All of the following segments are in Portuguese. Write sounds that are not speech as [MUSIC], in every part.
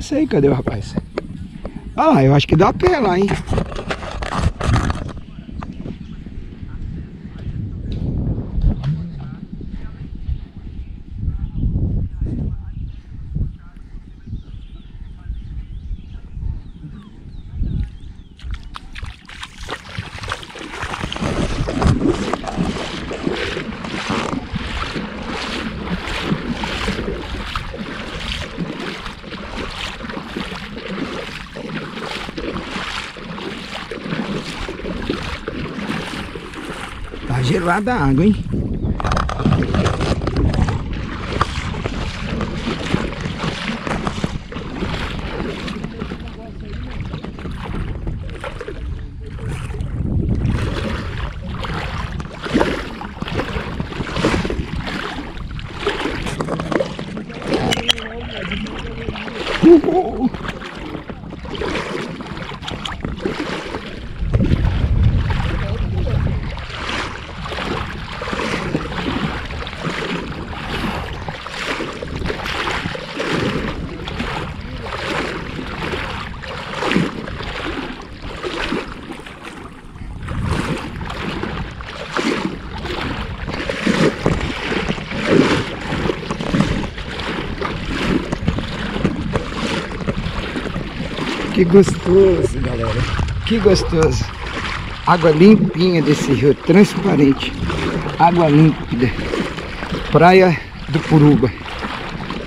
não sei, cadê o rapaz? Ah eu acho que dá pé lá, hein? Tá gelada a água, hein? Uhul. [LAUGHS] Que gostoso, galera. Que gostoso. Água limpinha desse rio, transparente. Água límpida. Praia do Puruba.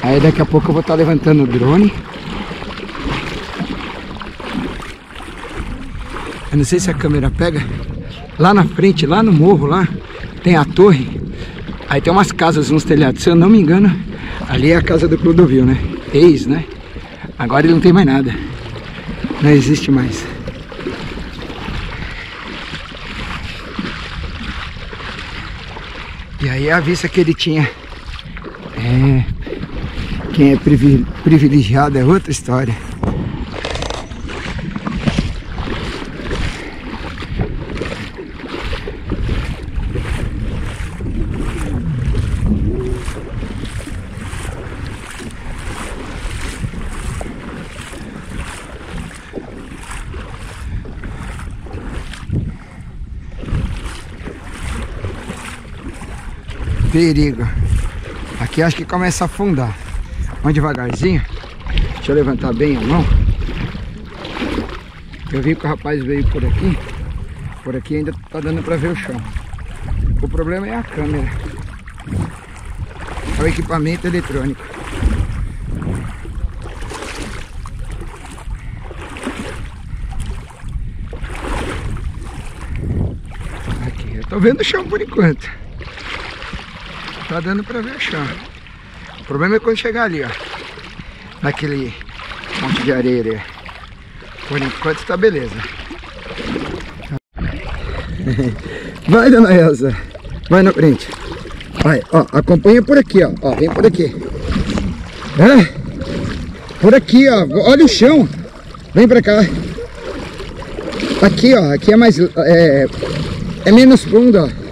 Aí daqui a pouco eu vou estar levantando o drone. Eu não sei se a câmera pega. Lá na frente, lá no morro, lá, tem a torre. Aí tem umas casas, uns telhados. Se eu não me engano, ali é a casa do Clodovil, né? Ex, né? Agora ele não tem mais nada. Não existe mais. E aí a vista que ele tinha. É. Quem é privi- privilegiado é outra história. Perigo. Aqui acho que começa a afundar. Vamos devagarzinho. Deixa eu levantar bem a mão. Eu vi que o rapaz veio por aqui. Por aqui ainda tá dando pra ver o chão. O problema é a câmera. É o equipamento eletrônico. Aqui, eu tô vendo o chão por enquanto. Tá dando pra ver o chão. O problema é quando chegar ali, ó. Naquele monte de areia. Por enquanto tá beleza. [LAUGHS] Vai, dona Elza. Vai na frente. Vai, ó, acompanha por aqui, ó. Ó, vem por aqui. É? Por aqui, ó. Olha o chão. Vem pra cá. Aqui, ó. Aqui é mais. É, é menos fundo, ó.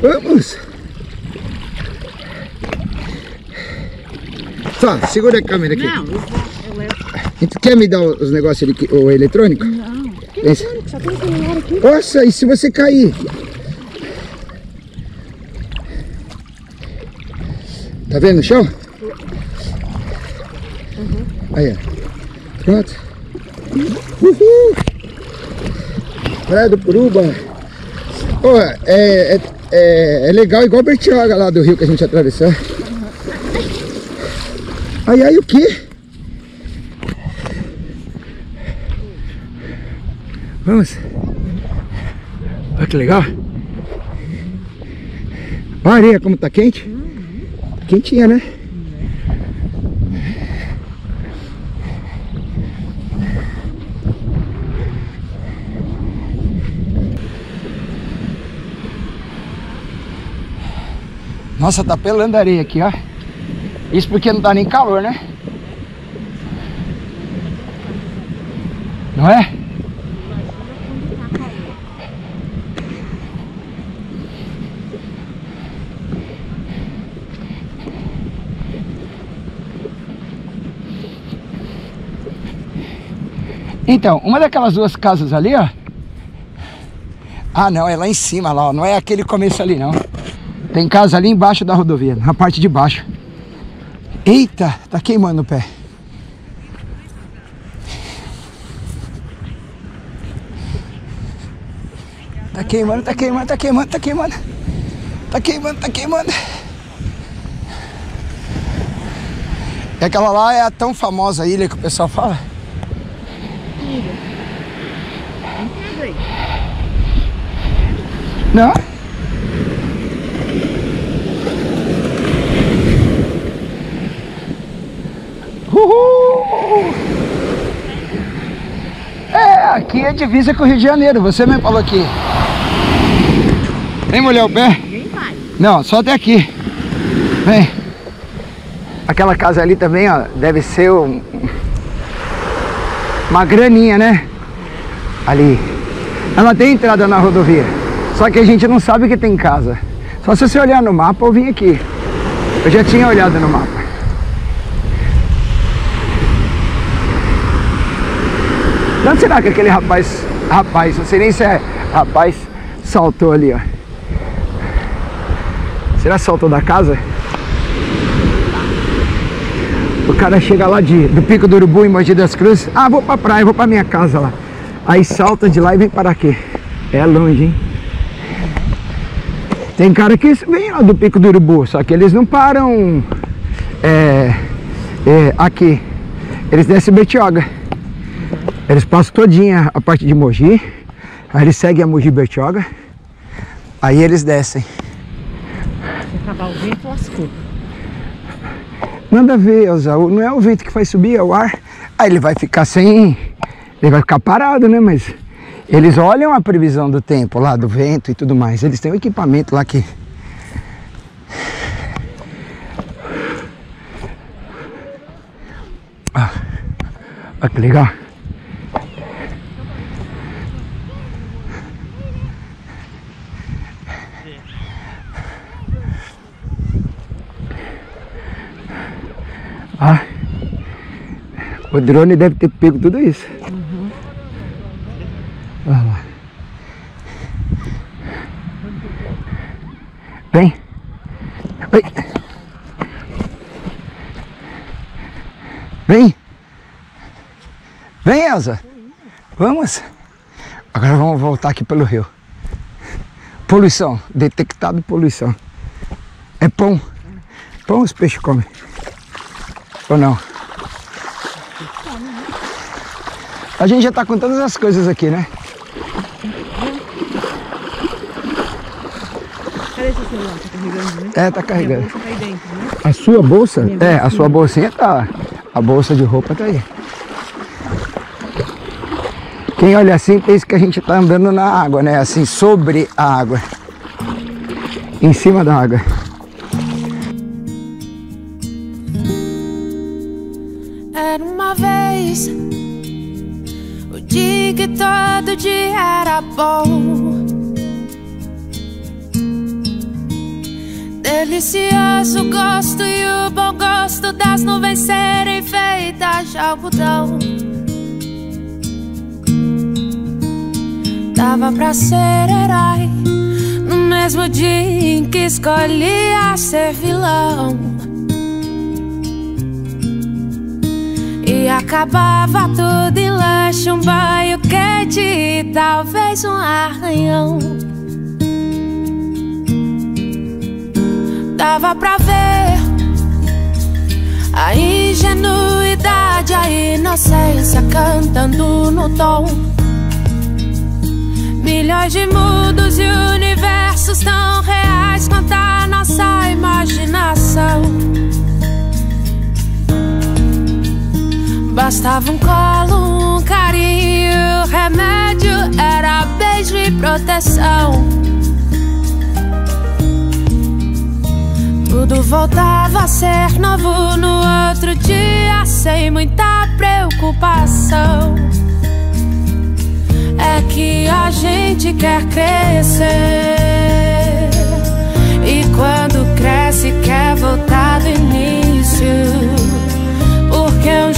Vamos! Tá, segura a câmera aqui. Não, eu levo. E tu quer me dar os negócios ali, o eletrônico? Não, Esse. eletrônico, só tem celular aqui. Nossa, e se você cair? Tá vendo o chão? Aí, ó. Pronto. Uhul! Praia do Puruba. Pô, é, é, é, é legal igual Bertioga lá do rio que a gente atravessou. Ai, ai, o quê? Vamos. Olha que legal. Olha a areia como tá quente. Quentinha, né? Nossa, tá pelando areia aqui, ó. Isso porque não tá nem calor, né? Não é? Então, uma daquelas duas casas ali, ó. Ah, não, é lá em cima, lá, ó. Não é aquele começo ali, não. Tem casa ali embaixo da rodovia, na parte de baixo. Eita, tá queimando o pé. Tá queimando, tá queimando, tá queimando, tá queimando. Tá queimando, tá queimando. E aquela lá é a tão famosa ilha que o pessoal fala. Não? Uhul! É, aqui é divisa com o Rio de Janeiro, você mesmo falou aqui. Vem molhar o pé? Não, só até aqui. Vem. Aquela casa ali também, ó, deve ser um- uma graninha, né? Ali. Ela tem entrada na rodovia. Só que a gente não sabe que tem casa. Só se você olhar no mapa ou vir aqui. Eu já tinha olhado no mapa. Onde será que aquele rapaz, rapaz, não sei nem se é rapaz, saltou ali, ó? Será que saltou da casa? O cara chega lá de, do Pico do Urubu em Mogi das Cruzes. Ah, vou pra praia, vou pra minha casa lá. Aí salta de lá e vem para aqui. É longe, hein? Tem cara que vem lá do Pico do Urubu, só que eles não param é, é, aqui. Eles descem Betioga. Eles passam todinha a parte de Mogi. Aí eles seguem a Mogi Betioga. Aí eles descem. Se acabar o vento, lascou. Nada a ver, Elza. Não é o vento que faz subir, é o ar. Aí ele vai ficar sem. Ele vai ficar parado, né? Mas eles olham a previsão do tempo lá, do vento e tudo mais. Eles têm um equipamento lá que. Ah, olha que legal. Ah, o drone deve ter pego tudo isso. Olha lá. Vem. Vem. Vem, Elza. Vamos. Agora vamos voltar aqui pelo rio. Poluição. Detectado poluição. É pão. Pão os peixes comem. Ou não? A gente já tá com todas as coisas aqui, né? Cadê seu celular? Tá carregando, né? É, tá carregando. bolsa tá dentro, né? A sua bolsa? Minha É, a sua bolsinha tá. A bolsa de roupa tá aí. Quem olha assim pensa que a gente tá andando na água, né? Assim, sobre a água. Em cima da água. Era uma vez o dia que todo dia era bom. Delicioso gosto e o bom gosto das nuvens serem feitas de algodão. Dava pra ser herói no mesmo dia em que escolhia ser vilão. E acabava tudo em lanche, um banho quente e talvez um arranhão. Dava pra ver a ingenuidade, a inocência cantando no tom. Milhões de mundos e universos tão reais quanto a nossa imaginação. Bastava um colo, um carinho, remédio era beijo e proteção. Tudo voltava a ser novo no outro dia, sem muita preocupação. É que a gente quer crescer. E quando cresce, quer voltar do início. Porque um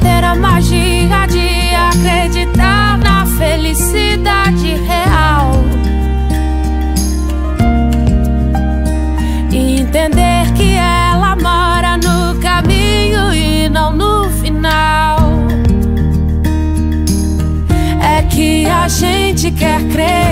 Ter a magia de acreditar na felicidade real. E entender que ela mora no caminho e não no final. É que a gente quer crer.